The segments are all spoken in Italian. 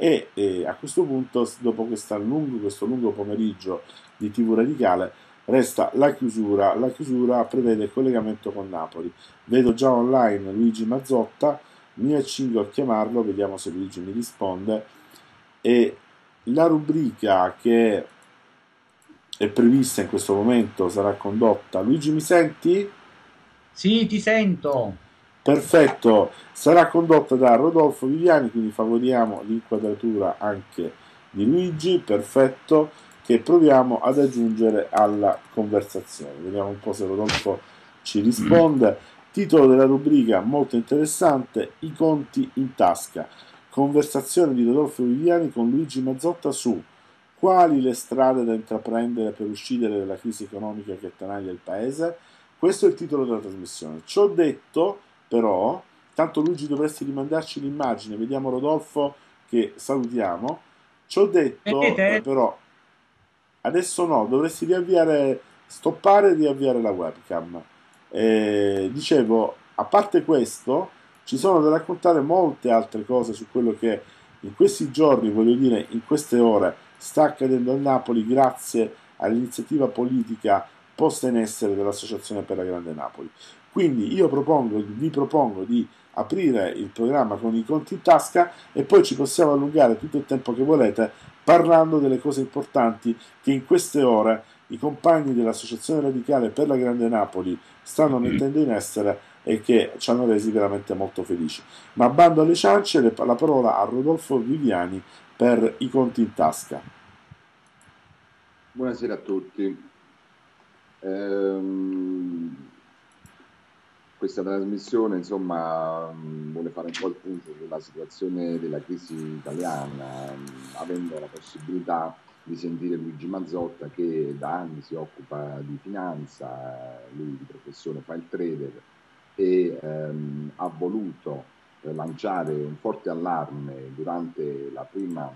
e eh, a questo punto, dopo lungo, questo lungo pomeriggio di TV Radicale, resta la chiusura. La chiusura prevede il collegamento con Napoli. Vedo già online Luigi Mazzotta, mi accingo a chiamarlo, vediamo se Luigi mi risponde. E la rubrica che è prevista in questo momento sarà condotta. Luigi, mi senti? Sì, ti sento. Perfetto, sarà condotta da Rodolfo Viviani, quindi favoriamo l'inquadratura anche di Luigi, perfetto, che proviamo ad aggiungere alla conversazione. Vediamo un po' se Rodolfo ci risponde. Titolo della rubrica molto interessante, I conti in tasca. Conversazione di Rodolfo Viviani con Luigi Mazzotta su quali le strade da intraprendere per uscire dalla crisi economica che attanaglia il paese. Questo è il titolo della trasmissione. Ciò detto, però, tanto Luigi dovresti rimandarci l'immagine, vediamo Rodolfo che salutiamo. Ci ho detto, eh, però, adesso no, dovresti riavviare, stoppare e riavviare la webcam. Eh, dicevo, a parte questo, ci sono da raccontare molte altre cose su quello che in questi giorni, voglio dire, in queste ore, sta accadendo a Napoli grazie all'iniziativa politica posta in essere dall'Associazione per la Grande Napoli. Quindi io propongo, vi propongo di aprire il programma con i conti in tasca e poi ci possiamo allungare tutto il tempo che volete parlando delle cose importanti che in queste ore i compagni dell'Associazione Radicale per la Grande Napoli stanno mettendo in essere e che ci hanno resi veramente molto felici. Ma bando alle ciance, la parola a Rodolfo Viviani per i conti in tasca. Buonasera a tutti. Ehm questa trasmissione insomma vuole fare un po' il punto sulla situazione della crisi italiana, avendo la possibilità di sentire Luigi Mazzotta che da anni si occupa di finanza, lui di professione fa il trader e ehm, ha voluto lanciare un forte allarme durante la prima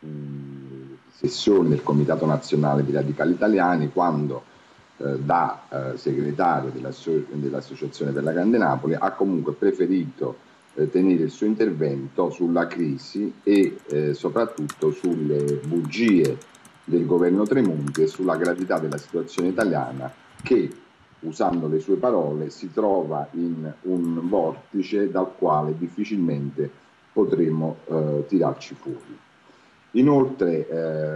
mh, sessione del Comitato Nazionale di Radicali Italiani quando eh, da eh, segretario dell'Associazione per la Grande Napoli, ha comunque preferito eh, tenere il suo intervento sulla crisi e eh, soprattutto sulle bugie del governo Tremonti e sulla gravità della situazione italiana che, usando le sue parole, si trova in un vortice dal quale difficilmente potremo eh, tirarci fuori. Inoltre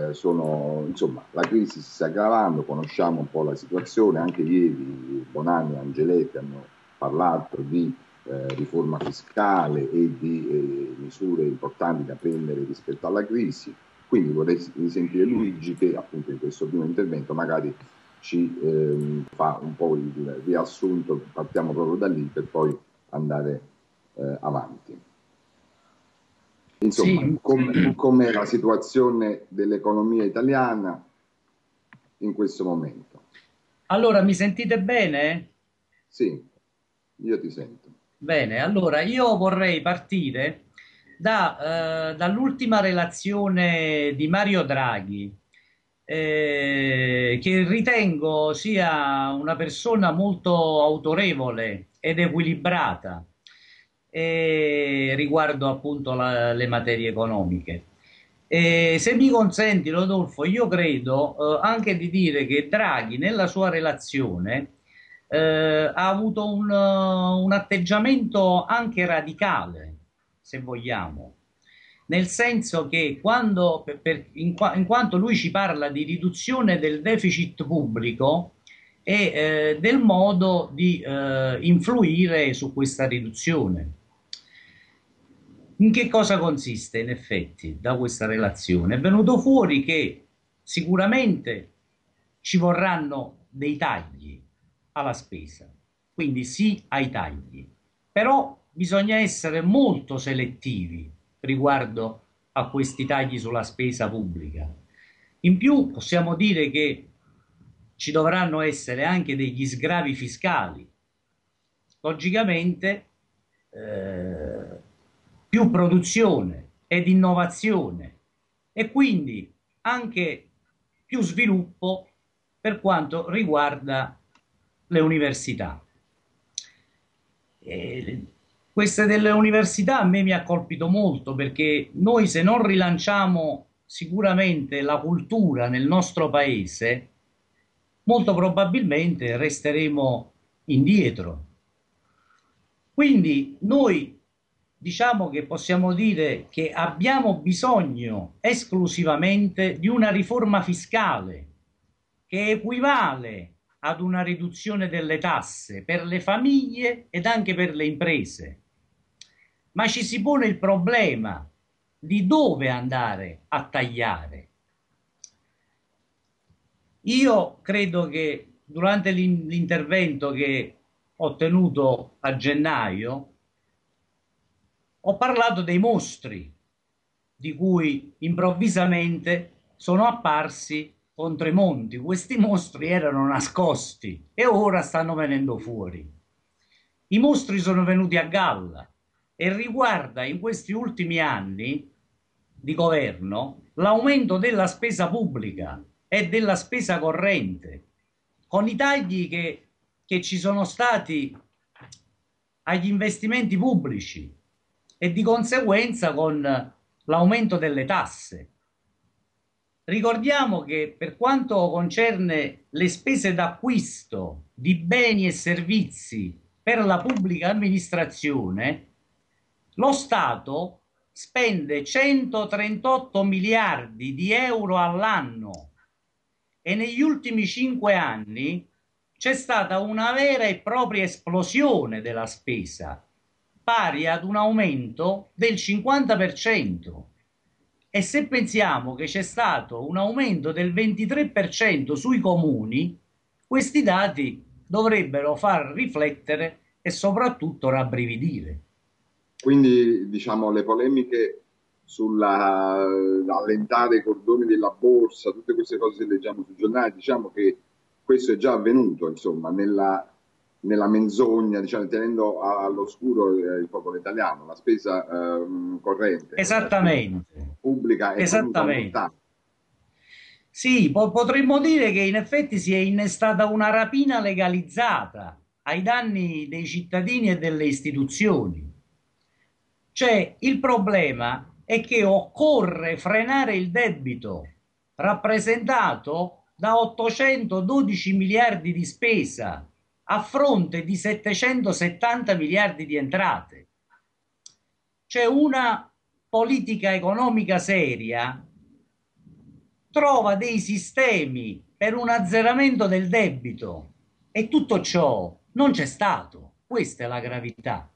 eh, sono, insomma, la crisi si sta aggravando, conosciamo un po' la situazione, anche ieri Bonanni e Angeletti hanno parlato di eh, riforma fiscale e di eh, misure importanti da prendere rispetto alla crisi, quindi vorrei sentire Luigi che appunto in questo primo intervento magari ci ehm, fa un po' il riassunto, partiamo proprio da lì per poi andare eh, avanti. Insomma, sì. com'è com la situazione dell'economia italiana in questo momento? Allora, mi sentite bene? Sì, io ti sento. Bene, allora io vorrei partire da, eh, dall'ultima relazione di Mario Draghi, eh, che ritengo sia una persona molto autorevole ed equilibrata eh, riguardo appunto la, le materie economiche. E se mi consenti, Rodolfo, io credo eh, anche di dire che Draghi nella sua relazione eh, ha avuto un, un, atteggiamento anche radicale, se vogliamo, nel senso che quando, per, per, in, in, quanto lui ci parla di riduzione del deficit pubblico e eh, del modo di eh, influire su questa riduzione. In che cosa consiste in effetti da questa relazione? È venuto fuori che sicuramente ci vorranno dei tagli alla spesa, quindi sì ai tagli, però bisogna essere molto selettivi riguardo a questi tagli sulla spesa pubblica. In più possiamo dire che ci dovranno essere anche degli sgravi fiscali. Logicamente eh, più produzione ed innovazione e quindi anche più sviluppo per quanto riguarda le università. E queste delle università a me mi ha colpito molto perché noi se non rilanciamo sicuramente la cultura nel nostro paese, molto probabilmente resteremo indietro. Quindi noi diciamo che possiamo dire che abbiamo bisogno esclusivamente di una riforma fiscale che equivale ad una riduzione delle tasse per le famiglie ed anche per le imprese. Ma ci si pone il problema di dove andare a tagliare. Io credo che durante l'intervento che ho tenuto a gennaio ho parlato dei mostri di cui improvvisamente sono apparsi contro i monti. Questi mostri erano nascosti e ora stanno venendo fuori. I mostri sono venuti a galla e riguarda in questi ultimi anni di governo l'aumento della spesa pubblica e della spesa corrente, con i tagli che, che ci sono stati agli investimenti pubblici, e di conseguenza con l'aumento delle tasse. Ricordiamo che per quanto concerne le spese d'acquisto di beni e servizi per la pubblica amministrazione, lo Stato spende 138 miliardi di euro all'anno e negli ultimi cinque anni c'è stata una vera e propria esplosione della spesa pari ad un aumento del 50%. E se pensiamo che c'è stato un aumento del 23% sui comuni, questi dati dovrebbero far riflettere e soprattutto rabbrividire. Quindi diciamo le polemiche sull'allentare i cordoni della borsa, tutte queste cose che leggiamo sui giornali, diciamo che questo è già avvenuto insomma nella nella menzogna, diciamo, tenendo all'oscuro il popolo italiano, la spesa eh, corrente. Esattamente. Pubblica e Esattamente. Sì, po- potremmo dire che in effetti si è innestata una rapina legalizzata ai danni dei cittadini e delle istituzioni. Cioè, il problema è che occorre frenare il debito rappresentato da 812 miliardi di spesa a fronte di 770 miliardi di entrate. C'è una politica economica seria trova dei sistemi per un azzeramento del debito e tutto ciò non c'è stato. Questa è la gravità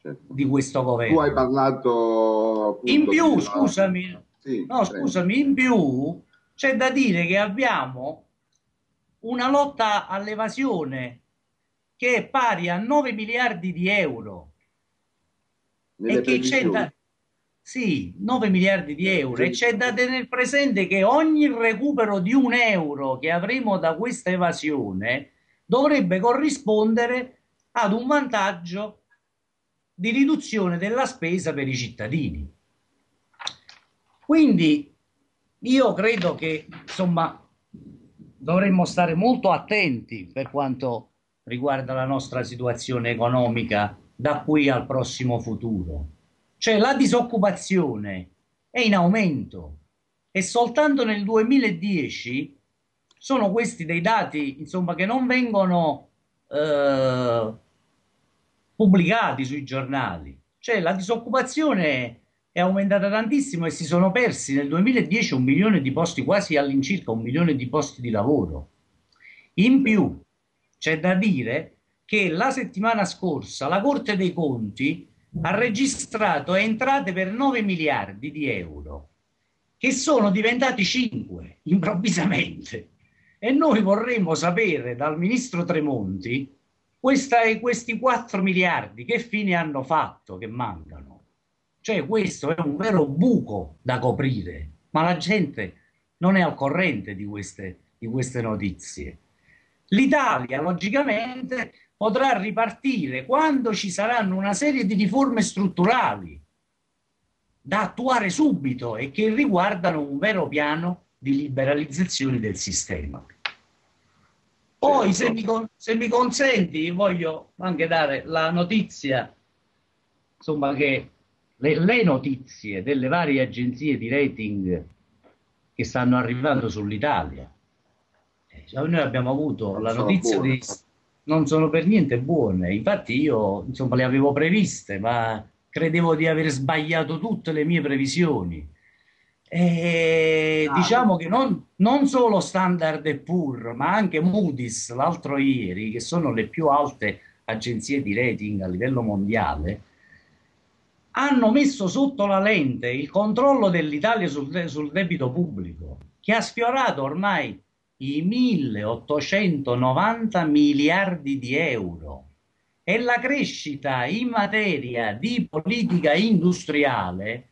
certo. di questo governo. Tu hai parlato... In più, scusami, sì, no, scusami, in più c'è da dire che abbiamo una lotta all'evasione che è pari a 9 miliardi di euro. Nelle e che c'è da sì, 9 miliardi di euro. E c'è da tenere presente che ogni recupero di un euro che avremo da questa evasione dovrebbe corrispondere ad un vantaggio di riduzione della spesa per i cittadini. Quindi io credo che insomma dovremmo stare molto attenti per quanto riguarda la nostra situazione economica da qui al prossimo futuro. Cioè la disoccupazione è in aumento e soltanto nel 2010 sono questi dei dati insomma, che non vengono eh, pubblicati sui giornali. Cioè la disoccupazione è aumentata tantissimo e si sono persi nel 2010 un milione di posti, quasi all'incirca un milione di posti di lavoro. In più, c'è da dire che la settimana scorsa la Corte dei Conti ha registrato entrate per 9 miliardi di euro, che sono diventati 5 improvvisamente. E noi vorremmo sapere dal ministro Tremonti questa, questi 4 miliardi che fine hanno fatto che mancano. Cioè questo è un vero buco da coprire, ma la gente non è al corrente di queste, di queste notizie. L'Italia, logicamente, potrà ripartire quando ci saranno una serie di riforme strutturali da attuare subito e che riguardano un vero piano di liberalizzazione del sistema. Poi, se mi, se mi consenti, voglio anche dare la notizia insomma, che le, le notizie delle varie agenzie di rating che stanno arrivando sull'Italia. Cioè, noi abbiamo avuto non la notizia di non sono per niente buone. Infatti io insomma le avevo previste, ma credevo di aver sbagliato tutte le mie previsioni. E ah, diciamo che non, non, solo Standard Pur, ma anche Moody's l'altro ieri, che sono le più alte agenzie di rating a livello mondiale, hanno messo sotto la lente il controllo dell'Italia sul, sul debito pubblico, che ha sfiorato ormai i 1890 miliardi di euro e la crescita in materia di politica industriale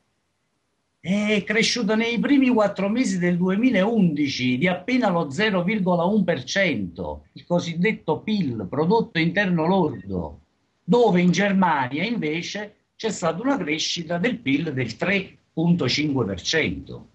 è cresciuta nei primi quattro mesi del 2011 di appena lo 0,1%, il cosiddetto PIL, prodotto interno lordo, dove in Germania invece c'è stata una crescita del PIL del 3,5%.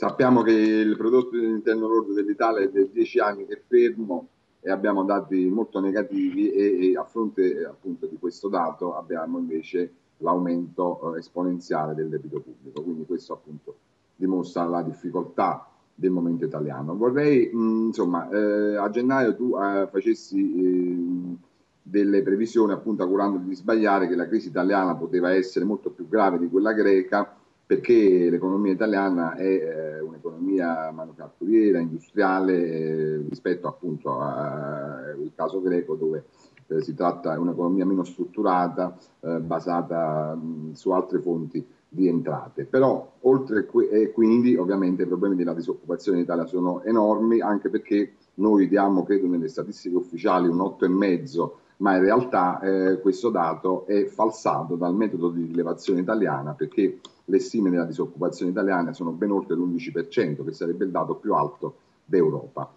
Sappiamo che il prodotto interno lordo dell'Italia è di 10 anni che è fermo e abbiamo dati molto negativi e, e a fronte appunto di questo dato abbiamo invece l'aumento eh, esponenziale del debito pubblico, quindi questo appunto dimostra la difficoltà del momento italiano. Vorrei, mh, insomma, eh, a gennaio tu eh, facessi eh, delle previsioni appunto augurando di sbagliare che la crisi italiana poteva essere molto più grave di quella greca perché l'economia italiana è eh, un'economia manufatturiera, industriale eh, rispetto appunto al caso greco dove eh, si tratta di un'economia meno strutturata, eh, basata mh, su altre fonti di entrate. Però oltre qui, e quindi ovviamente i problemi della disoccupazione in Italia sono enormi anche perché noi diamo credo nelle statistiche ufficiali un 8,5 ma in realtà eh, questo dato è falsato dal metodo di rilevazione italiana perché le stime della disoccupazione italiana sono ben oltre l'11%, che sarebbe il dato più alto d'Europa.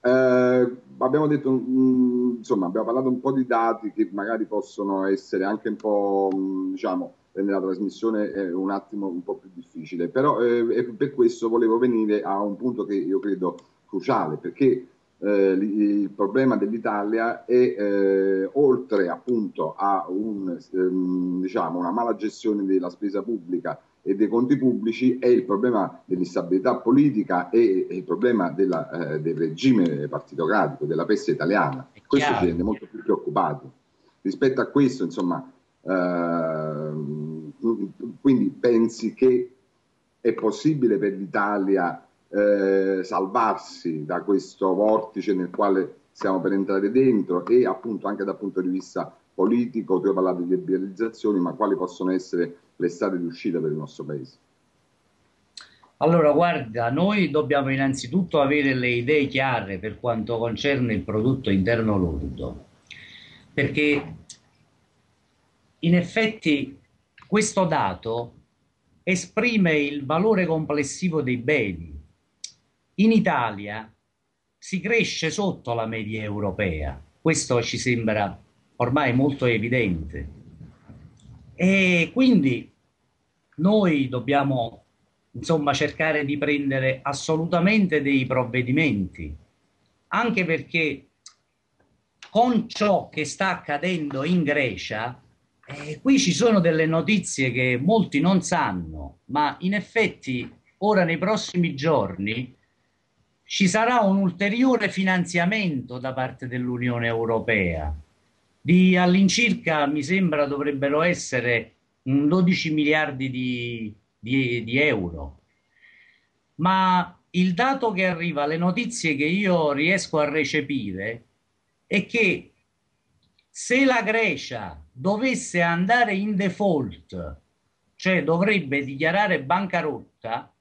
Eh, abbiamo detto, mh, mm, insomma, abbiamo parlato un po' di dati che magari possono essere anche un po', mh, mm, diciamo, nella trasmissione è un attimo un po' più difficile, però eh, per questo volevo venire a un punto che io credo cruciale, perché eh, il problema dell'Italia è eh, oltre appunto a un, ehm, diciamo, una mala gestione della spesa pubblica e dei conti pubblici è il problema dell'instabilità politica e, e il problema della, eh, del regime partitocratico, della peste italiana. Questo ci rende molto più preoccupati. Rispetto a questo, insomma, ehm, quindi pensi che è possibile per l'Italia eh, salvarsi da questo vortice nel quale stiamo per entrare dentro e appunto anche dal punto di vista politico, tu hai parlato di liberalizzazioni, ma quali possono essere le strade di uscita per il nostro paese? Allora, guarda, noi dobbiamo innanzitutto avere le idee chiare per quanto concerne il prodotto interno lordo, perché in effetti questo dato esprime il valore complessivo dei beni, in Italia si cresce sotto la media europea, questo ci sembra ormai molto evidente. E quindi noi dobbiamo insomma cercare di prendere assolutamente dei provvedimenti, anche perché con ciò che sta accadendo in Grecia, eh, qui ci sono delle notizie che molti non sanno, ma in effetti ora nei prossimi giorni ci sarà un ulteriore finanziamento da parte dell'Unione Europea. Di all'incirca, mi sembra, dovrebbero essere 12 miliardi di, di, di euro. Ma il dato che arriva, le notizie che io riesco a recepire, è che se la Grecia dovesse andare in default, cioè dovrebbe dichiarare bancarotta,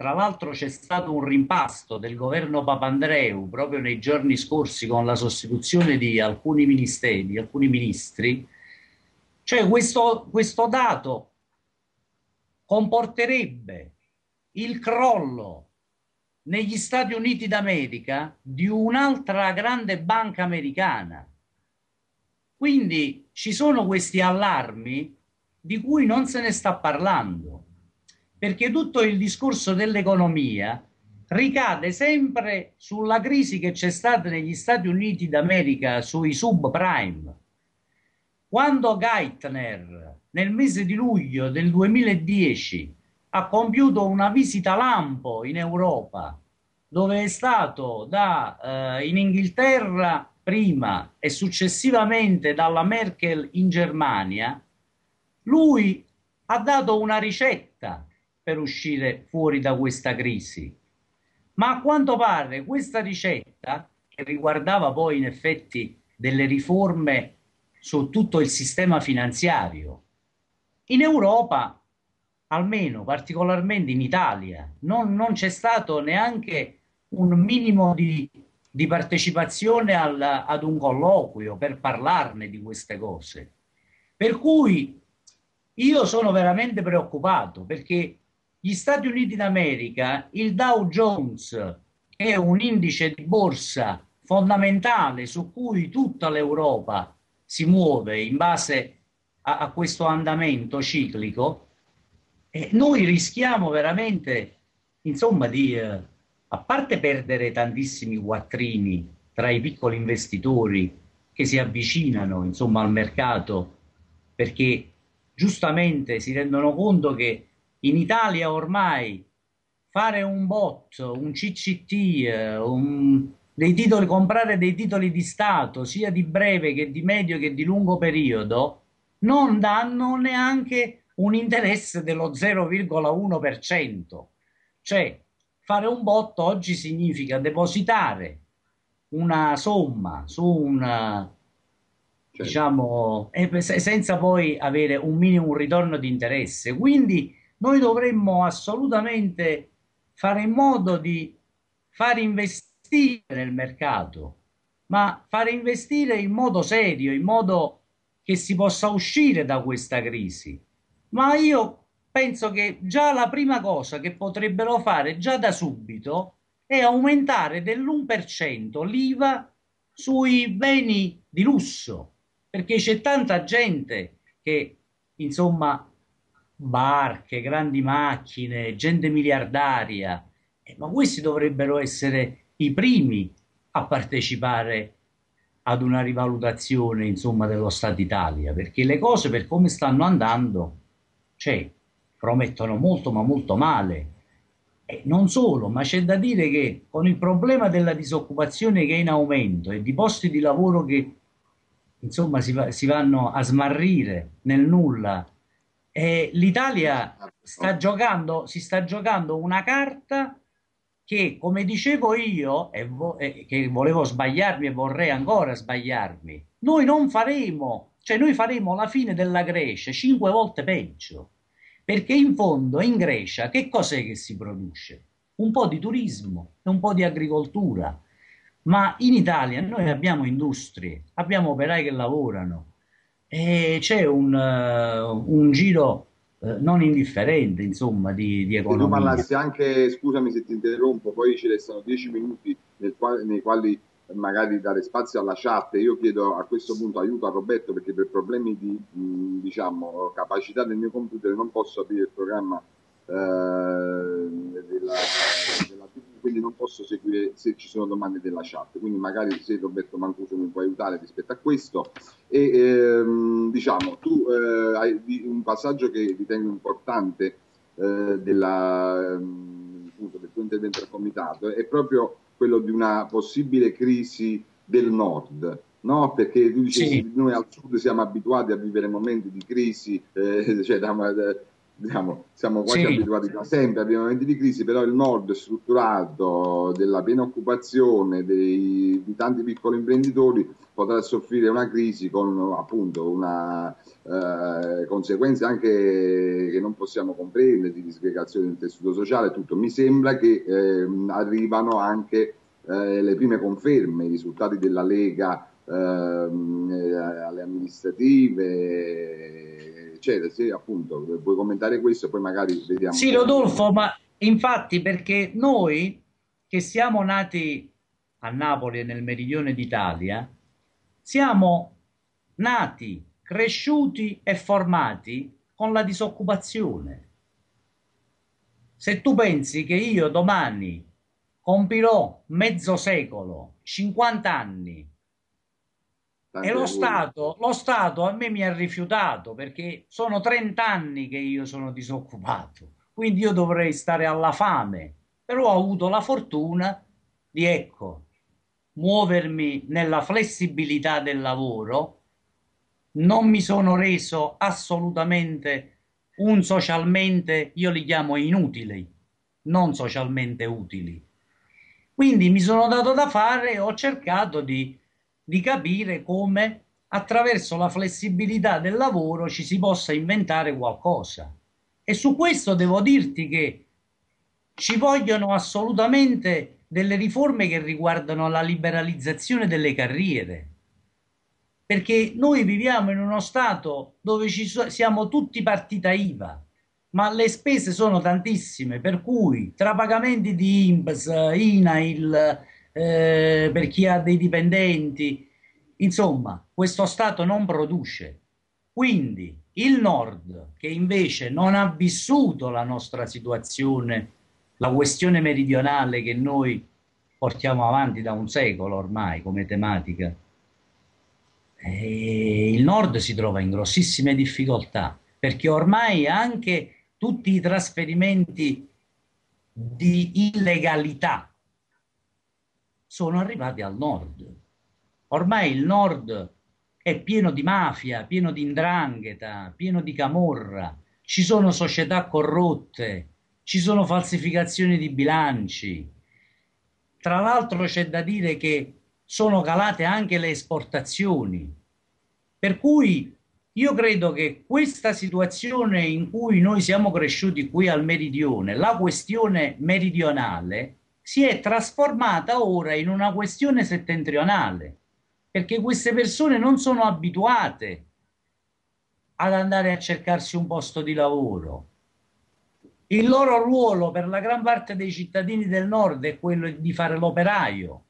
tra l'altro c'è stato un rimpasto del governo Papandreou proprio nei giorni scorsi con la sostituzione di alcuni ministeri, di alcuni ministri. Cioè questo, questo dato comporterebbe il crollo negli Stati Uniti d'America di un'altra grande banca americana. Quindi ci sono questi allarmi di cui non se ne sta parlando perché tutto il discorso dell'economia ricade sempre sulla crisi che c'è stata negli Stati Uniti d'America sui subprime. quando Geithner nel mese di luglio del 2010 ha compiuto una visita lampo in Europa, dove è stato da, eh, in Inghilterra prima e successivamente dalla Merkel in Germania, lui ha dato una ricetta per uscire fuori da questa crisi. Ma a quanto pare questa ricetta, che riguardava poi in effetti delle riforme su tutto il sistema finanziario, in Europa, almeno particolarmente in Italia, non, non c'è stato neanche un minimo di, di partecipazione al, ad un colloquio per parlarne di queste cose. Per cui io sono veramente preoccupato perché gli Stati Uniti d'America, il Dow Jones è un indice di borsa fondamentale su cui tutta l'Europa si muove in base a, a questo andamento ciclico, e noi rischiamo veramente, insomma, di, eh, a parte perdere tantissimi quattrini tra i piccoli investitori che si avvicinano, insomma, al mercato, perché giustamente si rendono conto che in Italia ormai fare un bot, un CCT, eh, un, dei titoli, comprare dei titoli di Stato, sia di breve che di medio che di lungo periodo, non danno neanche un interesse dello 0,1%. Cioè, fare un bot oggi significa depositare una somma su un certo. diciamo senza poi avere un minimo ritorno di interesse. Quindi noi dovremmo assolutamente fare in modo di far investire nel mercato, ma fare investire in modo serio, in modo che si possa uscire da questa crisi. Ma io penso che già la prima cosa che potrebbero fare già da subito è aumentare dell'1% l'IVA sui beni di lusso, perché c'è tanta gente che, insomma, barche, grandi macchine, gente miliardaria, eh, ma questi dovrebbero essere i primi a partecipare ad una rivalutazione insomma, dello Stato Italia, perché le cose per come stanno andando, cioè, promettono molto ma molto male. E non solo, ma c'è da dire che con il problema della disoccupazione che è in aumento e di posti di lavoro che insomma si, va, si vanno a smarrire nel nulla, eh, l'Italia sta giocando, si sta giocando una carta che, come dicevo io, e, vo- e che volevo sbagliarmi e vorrei ancora sbagliarmi, noi non faremo, cioè noi faremo la fine della Grecia cinque volte peggio, perché in fondo in Grecia che cos'è che si produce? Un po' di turismo e un po' di agricoltura, ma in Italia noi abbiamo industrie, abbiamo operai che lavorano e c'è un, uh, un giro eh, non indifferente, insomma, di, di economia. Se tu parlassi anche, scusami se ti interrompo, poi ci restano dieci minuti quali, nei quali magari dare spazio alla chat. Io chiedo a questo punto aiuto a Roberto perché per problemi di mh, diciamo, capacità del mio computer non posso aprire il programma eh, della, della quindi non posso seguire se ci sono domande della chat, quindi magari se Roberto Mancuso mi può aiutare rispetto a questo. E ehm, diciamo, tu eh, hai un passaggio che ritengo importante eh, della, ehm, appunto, del tuo intervento al comitato è proprio quello di una possibile crisi del nord. No, perché tu dici sì. noi al sud siamo abituati a vivere momenti di crisi, eh, cioè da, diciamo, siamo quasi sì. abituati da sempre a momenti di crisi, però il nord strutturato della piena occupazione dei, di tanti piccoli imprenditori potrà soffrire una crisi con appunto una eh, conseguenze anche che non possiamo comprendere di disgregazione del tessuto sociale tutto. Mi sembra che eh, arrivano anche eh, le prime conferme, i risultati della Lega ehm, eh, alle amministrative eccetera. Se appunto puoi commentare questo, poi magari vediamo. Sì, Rodolfo, ma infatti perché noi che siamo nati a Napoli e nel meridione d'Italia, siamo nati, cresciuti e formati con la disoccupazione. Se tu pensi che io domani compirò mezzo secolo, 50 anni, e lo Stato, lo Stato a me mi ha rifiutato perché sono 30 anni che io sono disoccupato, quindi io dovrei stare alla fame, però ho avuto la fortuna di, ecco, muovermi nella flessibilità del lavoro, non mi sono reso assolutamente un socialmente, io li chiamo inutili, non socialmente utili. Quindi mi sono dato da fare e ho cercato di di capire come attraverso la flessibilità del lavoro ci si possa inventare qualcosa. E su questo devo dirti che ci vogliono assolutamente delle riforme che riguardano la liberalizzazione delle carriere. Perché noi viviamo in uno Stato dove ci so- siamo tutti partita IVA, ma le spese sono tantissime, per cui tra pagamenti di INPS, INAIL, eh, per chi ha dei dipendenti. Insomma, questo Stato non produce. Quindi il Nord, che invece non ha vissuto la nostra situazione, la questione meridionale che noi portiamo avanti da un secolo ormai come tematica, e il Nord si trova in grossissime difficoltà perché ormai anche tutti i trasferimenti di illegalità sono arrivati al nord. Ormai il nord è pieno di mafia, pieno di indrangheta, pieno di camorra, ci sono società corrotte, ci sono falsificazioni di bilanci. Tra l'altro c'è da dire che sono calate anche le esportazioni. Per cui io credo che questa situazione in cui noi siamo cresciuti qui al meridione, la questione meridionale, si è trasformata ora in una questione settentrionale, perché queste persone non sono abituate ad andare a cercarsi un posto di lavoro. Il loro ruolo per la gran parte dei cittadini del nord è quello di fare l'operaio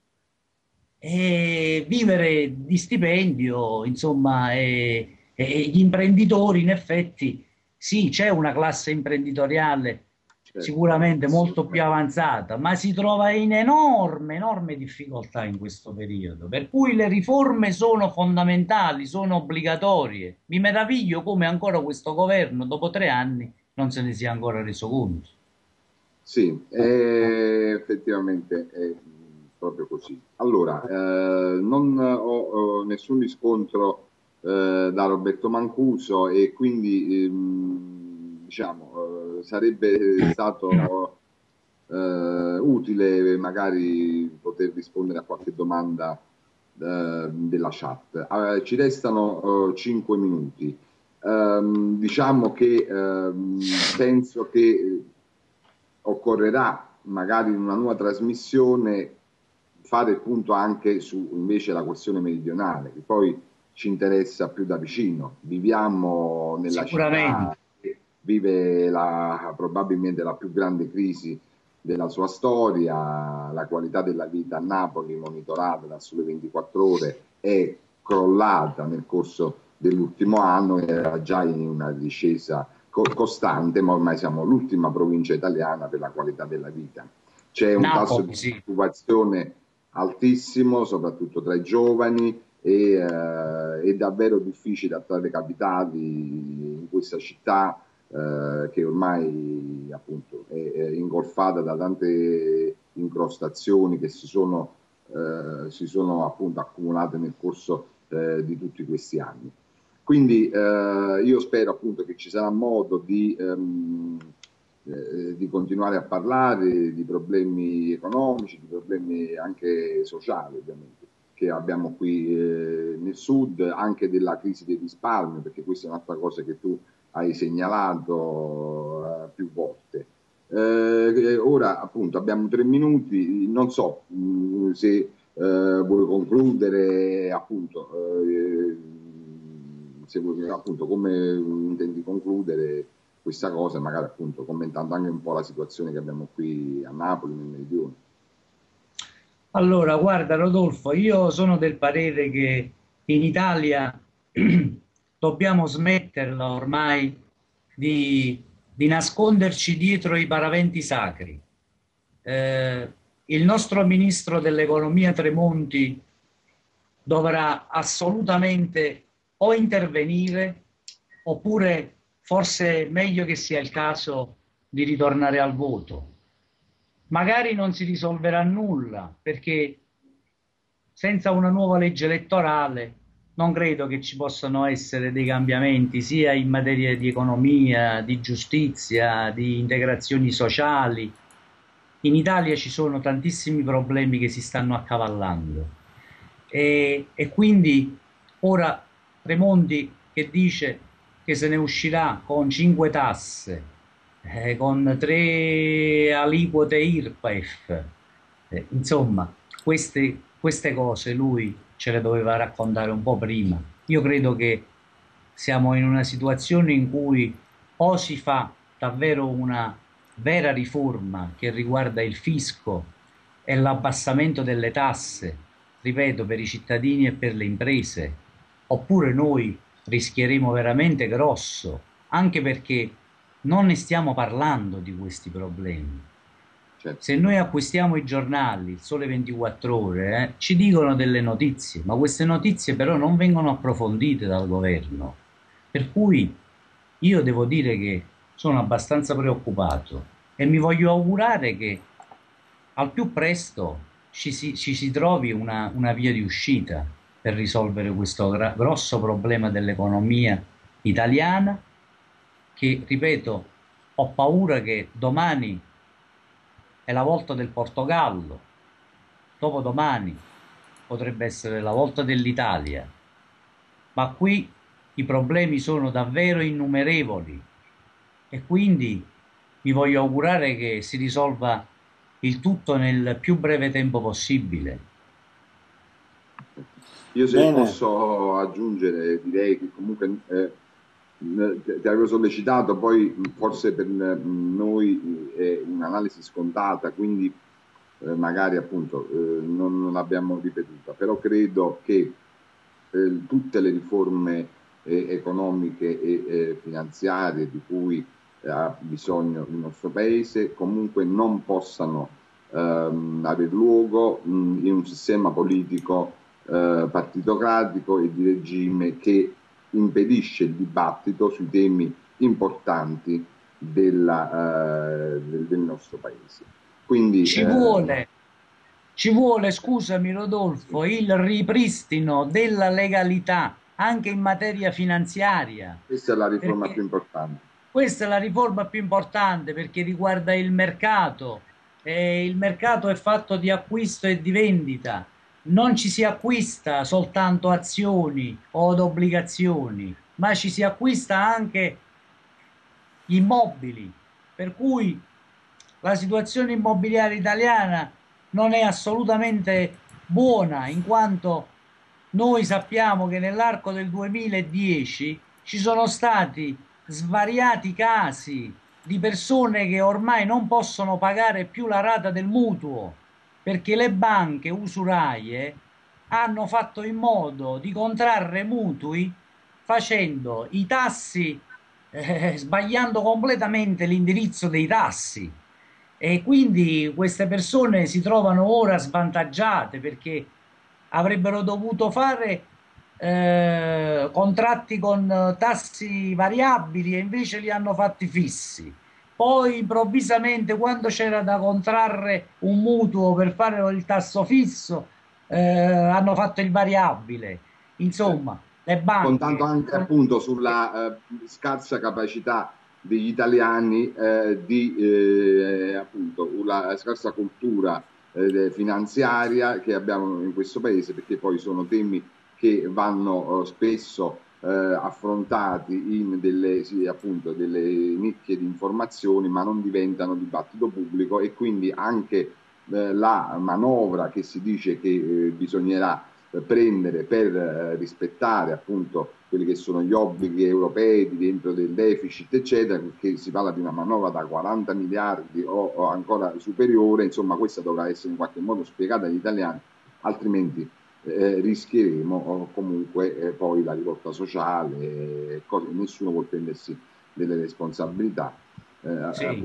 e vivere di stipendio, insomma, e, e gli imprenditori in effetti, sì, c'è una classe imprenditoriale certo. sicuramente molto più avanzata, ma si trova in enorme, enorme difficoltà in questo periodo, per cui le riforme sono fondamentali, sono obbligatorie. Mi meraviglio come ancora questo governo, dopo tre anni, non se ne sia ancora reso conto. Sì, eh, effettivamente è proprio così. Allora, eh, non ho, ho, nessun riscontro eh, da Roberto Mancuso e quindi ehm, diciamo sarebbe stato eh, utile magari poter rispondere a qualche domanda eh, della chat. Eh, ci restano 5 minuti. Ehm, diciamo che ehm, penso che occorrerà magari in una nuova trasmissione fare il punto anche su invece la questione meridionale, che poi ci interessa più da vicino. Viviamo nella città vive la, probabilmente la più grande crisi della sua storia, la qualità della vita a Napoli, monitorata da Sole 24 Ore, è crollata nel corso dell'ultimo anno, era già in una discesa costante, ma ormai siamo l'ultima provincia italiana per la qualità della vita. C'è un Napoli, tasso di disoccupazione altissimo, soprattutto tra i giovani, e eh, è davvero difficile attrarre capitali in questa città eh, che ormai appunto è, è, ingolfata da tante incrostazioni che si sono, eh, si sono appunto accumulate nel corso eh, di tutti questi anni. Quindi eh, io spero appunto che ci sarà modo di, ehm, eh, di continuare a parlare di problemi economici, di problemi anche sociali ovviamente che abbiamo qui eh, nel sud, anche della crisi dei risparmi, perché questa è un'altra cosa che tu hai segnalato uh, più volte. Eh, ora appunto abbiamo tre minuti, non so mh, mm, se uh, vuoi concludere appunto, uh, se vuoi, appunto come intendi concludere questa cosa, magari appunto commentando anche un po' la situazione che abbiamo qui a Napoli, nel Meridione. Allora, guarda Rodolfo, io sono del parere che in Italia dobbiamo smetterla ormai di, di nasconderci dietro i paraventi sacri. Eh, il nostro ministro dell'economia Tremonti dovrà assolutamente o intervenire oppure forse è meglio che sia il caso di ritornare al voto. Magari non si risolverà nulla perché senza una nuova legge elettorale non credo che ci possano essere dei cambiamenti sia in materia di economia, di giustizia, di integrazioni sociali. In Italia ci sono tantissimi problemi che si stanno accavallando e, e quindi ora Tremonti che dice che se ne uscirà con cinque tasse, eh, con tre aliquote IRPEF, eh, insomma queste, queste cose lui ce le doveva raccontare un po' prima. Io credo che siamo in una situazione in cui o si fa davvero una vera riforma che riguarda il fisco e l'abbassamento delle tasse, ripeto, per i cittadini e per le imprese, oppure noi rischieremo veramente grosso, anche perché non ne stiamo parlando di questi problemi. Certo. Se noi acquistiamo i giornali, il Sole 24 Ore, eh, ci dicono delle notizie, ma queste notizie però non vengono approfondite dal governo. Per cui io devo dire che sono abbastanza preoccupato e mi voglio augurare che al più presto ci si, ci si trovi una, una, via di uscita per risolvere questo gra- grosso problema dell'economia italiana che, ripeto, ho paura che domani è la volta del Portogallo, dopodomani potrebbe essere la volta dell'Italia, ma qui i problemi sono davvero innumerevoli e quindi mi voglio augurare che si risolva il tutto nel più breve tempo possibile. Io se Bene. posso aggiungere, direi che comunque eh, ti avevo sollecitato, poi forse per noi è un'analisi scontata, quindi eh, magari appunto eh, non, non l'abbiamo ripetuta, però credo che eh, tutte le riforme eh, economiche e eh, finanziarie di cui ha bisogno il nostro Paese comunque non possano ehm, avere luogo mh, in un sistema politico eh, partitocratico e di regime che impedisce il dibattito sui temi importanti della, eh, del, del, nostro paese. Quindi, ci, eh, vuole, ci vuole, scusami Rodolfo, il ripristino della legalità anche in materia finanziaria. Questa è la riforma più importante. Questa è la riforma più importante perché riguarda il mercato. E il mercato è fatto di acquisto e di vendita non ci si acquista soltanto azioni o obbligazioni, ma ci si acquista anche immobili, per cui la situazione immobiliare italiana non è assolutamente buona, in quanto noi sappiamo che nell'arco del 2010 ci sono stati svariati casi di persone che ormai non possono pagare più la rata del mutuo perché le banche usuraie hanno fatto in modo di contrarre mutui facendo i tassi eh, sbagliando completamente l'indirizzo dei tassi. E quindi queste persone si trovano ora svantaggiate perché avrebbero dovuto fare eh, contratti con tassi variabili e invece li hanno fatti fissi poi improvvisamente quando c'era da contrarre un mutuo per fare il tasso fisso eh, hanno fatto il variabile. Insomma le banche contando anche appunto sulla eh, scarsa capacità degli italiani eh, di eh, appunto una scarsa cultura eh, finanziaria che abbiamo in questo paese perché poi sono temi che vanno eh, spesso eh, affrontati in delle, sì, appunto, delle nicchie di informazioni ma non diventano dibattito pubblico e quindi anche eh, la manovra che si dice che eh, bisognerà prendere per eh, rispettare appunto quelli che sono gli obblighi europei dentro del deficit eccetera perché si parla di una manovra da 40 miliardi o ancora superiore insomma questa dovrà essere in qualche modo spiegata agli italiani altrimenti eh, rischieremo comunque eh, poi la rivolta sociale, cose, nessuno vuol prendersi delle responsabilità. Eh, sì.